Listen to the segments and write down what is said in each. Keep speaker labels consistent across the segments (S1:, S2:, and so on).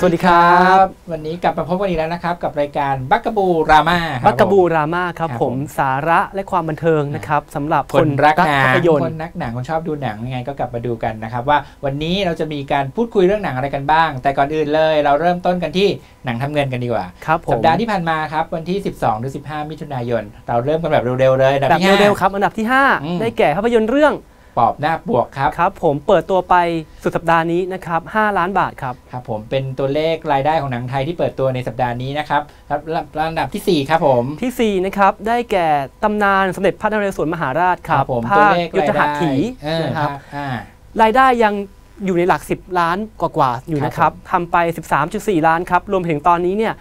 S1: สวัสดีครับ วันนี้กลับมาพบกันอีกแล้วนะครับ กับรายการบักกะบูรามา
S2: บักกะบูรามาครับ
S1: ครับ
S2: ผ
S1: ผมม
S2: สาระและความบันเทิงนะครับสำหรับ
S1: ค
S2: คนน
S1: รักหนั
S2: ภางพยนต
S1: ค
S2: ร์
S1: นนักหนังคนชอบดูหนังยังไงก็กลับมาดูกันนะครับ ว่าวันนี้เราจะมีการพูดคุยเรื่องหนังอะไรกันบ้าง แต่ก่อนอื่นเลย เราเริ่มต้นกันที่หนังทำเงินกันดีกว่า
S2: ครับผม
S1: สัปดาห์ที่ผ่านมาครับวันที่ 12หรือ15 มิถุนายน เราเริ่มกันแบบเร็วๆเลยอันดับ
S2: แบบ
S1: ที่ห้า
S2: เร็วๆครับอันดับที่
S1: อืม
S2: 5ได้แก่ภาพยนตร์เรื่อง
S1: ปอบหน้าบวกครับ
S2: ครับ ผมเปิดตัวไปสุดสัปดาห์นี้นะครับ5ล้านบาทครับ
S1: ครับ ผมเป็นตัวเลขรายได้ของหนังไทยที่เปิดตัวในสัปดาห์นี้นะครับครับลำดับทีสี่ 4 ครับผม
S2: ที่4นะครับได้แก่ตำนานสมเด็จพระนเรศวรมหาราชครับ
S1: ผม
S2: ภา
S1: ตัว
S2: ค
S1: เลข
S2: ยุท
S1: ราย
S2: ธหั
S1: ได้
S2: ตถี
S1: เออ
S2: นะครับ
S1: ภาคอ่า
S2: รายได้ยังอยู่ในหลัก 10 ล้านกว่าๆอยู่นะครับทำไป 13.4 ล้านครับรวมถึงตอนนี้เนี่ย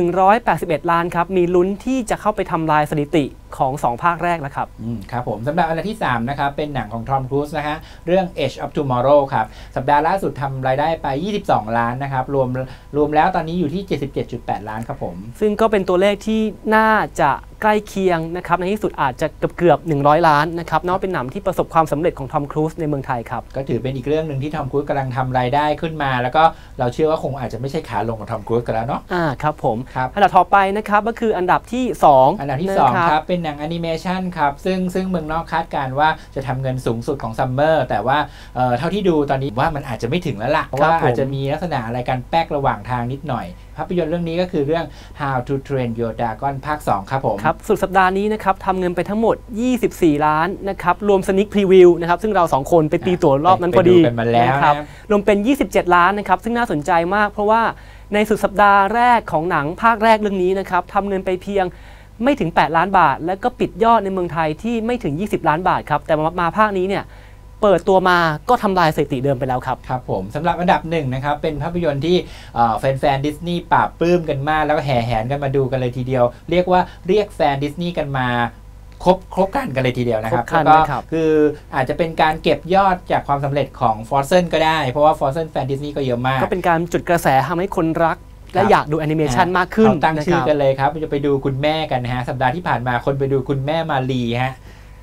S2: 181 ล้านครับ มีลุ้นที่จะเข้าไปทำลายสถิติของ 2 ภาคแรกแล้วครับ
S1: อืมครับผมสำหรับอันดับที่ 3 นะครับ เป็นหนังของทอมครูซนะฮะเรื่อง Edge of Tomorrow ครับ สัปดาห์ล่าสุดทำรายได้ไป 22 ล้านนะครับ รวมรวมแล้วตอนนี้อยู่ที่ 77.8 ล้านครับผม
S2: ซึ่งก็เป็นตัวเลขที่น่าจะใกล้เคียงนะครับ ในที่สุดอาจจะเกือบเกือบๆ100 ล้านนะครับนับว่าเป็นหนังที่ประสบความสำเร็จของทอมครูซในเมืองไทยครับ
S1: ก็ถือเป็นอีกเรื่องหนึ่งที่ทอมครูซกำลังทำรายได้ขึ้นมา แล้วก็เราเชื่อว่าคงอาจจะไม่ใช่ขาลงของทอมครูซกันแล้วเนาะ
S2: อ่าครับผม
S1: ครับ
S2: อันดับต่อไปนะครับก็คืออันดับที่ 2
S1: อันดับที่ะ2ครับเป็นหนังแอนิเมชันครับซึ่งซึ่งเมืองนอกคาดการณ์ว่าจะทำเงินสูงสุดของซัมเมอร์แต่ว่าเอ่อเท่าที่ดูตอนนี้ว่ามันอาจจะไม่ถึงแล้วล่ะเพราะว่าอาจจะมีลักษณะอะไรการแป๊กระหว่างทางนิดหน่อยภาพยนตร์เรื่องนี้ก็คือเรื่อง How to Train Your Dragon ภาค 2 ครับผม
S2: ครับสุดสัปดาห์นี้นะครับทำเงินไปทั้งหมด 24 ล้านนะครับรวม sneak preview นะครับซึ่งเรา 2 คนไปตีตั๋วรอบนั้นพอดี
S1: ไปกันมาแล้ว
S2: นะ
S1: นะ
S2: ครับ
S1: ค
S2: รับรวมเป็น 27 ล้านนะครับซึ่งน่าสนใจมากเพราะว่า ในสุดสัปดาห์แรกของหนังภาคแรกเรื่องนี้นะครับทำเงินไปเพียงไม่ถึง 8 ล้านบาท แล้วก็ปิดยอดในเมืองไทยที่ไม่ถึง 20 ล้านบาทครับ แต่มามาภาคนี้เนี่ยเปิดตัวมาก็ทำลายสถิติเดิมไปแล้วครับ
S1: ครับผมสำหรับอันดับหนึ่งนะครับ เป็นภาพยนตร์ที่แฟนๆดิสนีย์ปราบปลื้มกันมาก แล้วก็แห่แหนกันมาดูกันเลยทีเดียว เรียกว่าเรียกแฟนดิสนีย์กันมา ครบครบกันกันเลยทีเดียวนะครับ
S2: ครบครัน
S1: แล้วก็
S2: นะครับ
S1: คืออาจจะเป็นการเก็บยอดจากความสำเร็จของ Frozen ก็ได้ เพราะว่า Frozen แฟนดิสนีย์ก็เยอะมาก
S2: ก็เป็นการจุดกระแสทำให้คนรัก และ
S1: ครับ
S2: อยากดูแอนิเมชันมากขึ้น
S1: เขาตั้ง
S2: นะ
S1: ชื่
S2: ค
S1: อ
S2: รับ
S1: กันเลยครับจะไปดูคุณแม่กันนะฮะ สัปดาห์ที่ผ่านมาคนไปดูคุณแม่มาลีฮะ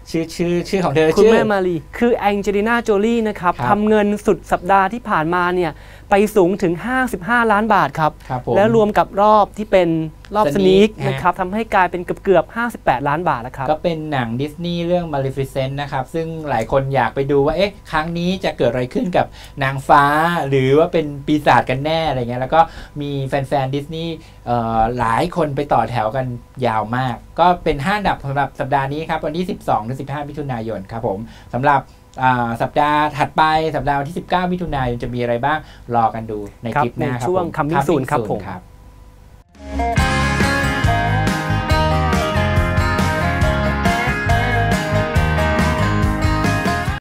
S1: ชื่อชื่อชื่อของเธอ
S2: คุณ
S1: ชื่อ
S2: แม่มารีคือแองเจลิน่าโจลี่นะครับ
S1: ครับ
S2: ทำเงินสุดสัปดาห์ที่ผ่านมาเนี่ยไปสูงถึง 55 ล้านบาทครับ
S1: ครับผม
S2: แล้วรวมกับรอบที่เป็น รอบส
S1: Sneak
S2: นีก
S1: ฮะ
S2: นะครับทำให้กลายเป็นเกือบเกือบๆ58 ล้านบาทแล้วครับ
S1: ก็เป็นหนังดิสนีย์เรื่อง Maleficent นะครับ ซึ่งหลายคนอยากไปดูว่า เอ๊ะ ครั้งนี้จะเกิดอะไรขึ้นกับนางฟ้า หรือว่าเป็นปีศาจกันแน่อะไรเงี้ย แล้วก็มีแฟนๆดิสนีย์เอ่อหลายคนไปต่อแถวกันยาวมาก ก็เป็น5อันดับสำหรับสัปดาห์นี้ครับ วันที่ 12ถึง15 มิถุนายนครับผมสำหรับอ่าสัปดาห์ถัดไปสัปดาห์วันที่ 19 มิถุนายนจะมีอะไรบ้างรอกันดูใน
S2: ครับ
S1: คลิปหน้าครับ
S2: ในช่วง
S1: ผม
S2: Coming Soon ครับผม
S1: ครับ